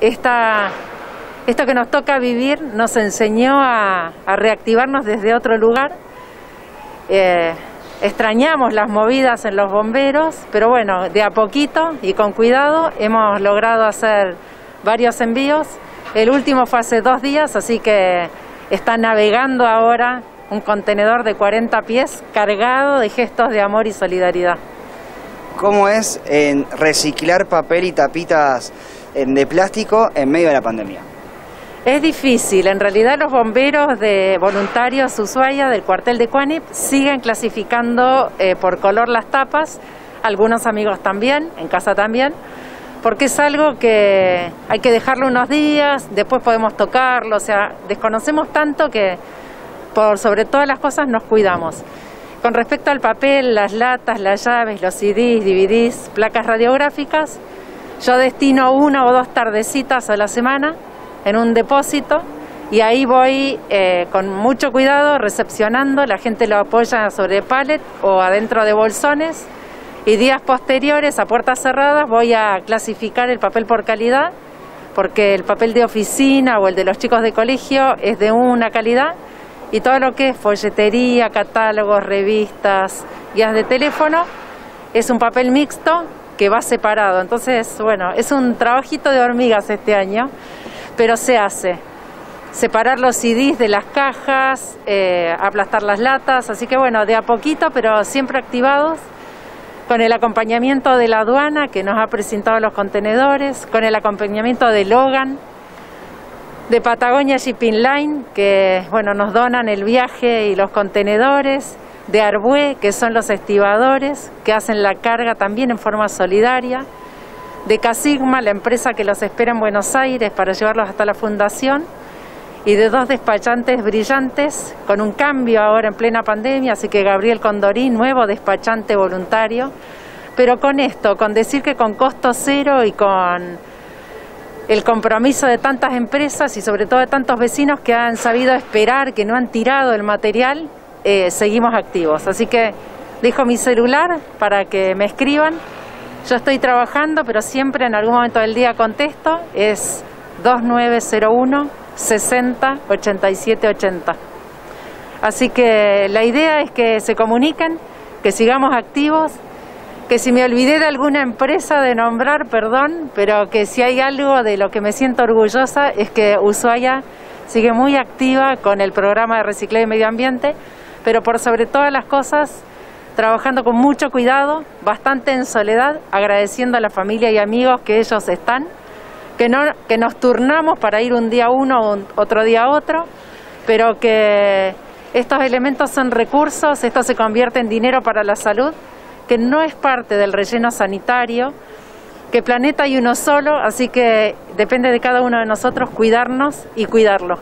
esta, esto que nos toca vivir nos enseñó a, reactivarnos desde otro lugar. Eh, extrañamos las movidas en los bomberos, pero bueno, de a poquito y con cuidado hemos logrado hacer varios envíos. El último fue hace dos días, así que está navegando ahora un contenedor de 40 pies cargado de gestos de amor y solidaridad. ¿Cómo es en reciclar papel y tapitas de plástico en medio de la pandemia? Es difícil, en realidad los bomberos de voluntarios Ushuaia del cuartel de Cuanip siguen clasificando eh, por color las tapas, algunos amigos también, en casa también, porque es algo que hay que dejarlo unos días, después podemos tocarlo, o sea, desconocemos tanto que por sobre todas las cosas nos cuidamos. Con respecto al papel, las latas, las llaves, los CDs, DVDs, placas radiográficas, yo destino una o dos tardecitas a la semana en un depósito y ahí voy eh, con mucho cuidado recepcionando, la gente lo apoya sobre pallet o adentro de bolsones y días posteriores a puertas cerradas voy a clasificar el papel por calidad porque el papel de oficina o el de los chicos de colegio es de una calidad y todo lo que es folletería, catálogos, revistas, guías de teléfono es un papel mixto que va separado. Entonces, bueno, es un trabajito de hormigas este año, pero se hace. Separar los CDs de las cajas, eh, aplastar las latas, así que bueno, de a poquito, pero siempre activados, con el acompañamiento de la aduana que nos ha presentado los contenedores, con el acompañamiento de Logan, de Patagonia Shipping Line, que bueno, nos donan el viaje y los contenedores, de Arbué, que son los estibadores, que hacen la carga también en forma solidaria, de Casigma, la empresa que los espera en Buenos Aires para llevarlos hasta la fundación, y de dos despachantes brillantes, con un cambio ahora en plena pandemia, así que Gabriel Condorín, nuevo despachante voluntario, pero con esto, con decir que con costo cero y con el compromiso de tantas empresas y sobre todo de tantos vecinos que han sabido esperar, que no han tirado el material eh, seguimos activos. Así que dejo mi celular para que me escriban. Yo estoy trabajando, pero siempre en algún momento del día contesto. Es 2901 60 87 80. Así que la idea es que se comuniquen, que sigamos activos, que si me olvidé de alguna empresa de nombrar, perdón, pero que si hay algo de lo que me siento orgullosa es que Ushuaia sigue muy activa con el programa de reciclaje y medio ambiente pero por sobre todas las cosas trabajando con mucho cuidado, bastante en soledad, agradeciendo a la familia y amigos que ellos están, que, no, que nos turnamos para ir un día uno o otro día otro, pero que estos elementos son recursos, esto se convierte en dinero para la salud, que no es parte del relleno sanitario, que planeta hay uno solo, así que depende de cada uno de nosotros cuidarnos y cuidarlo.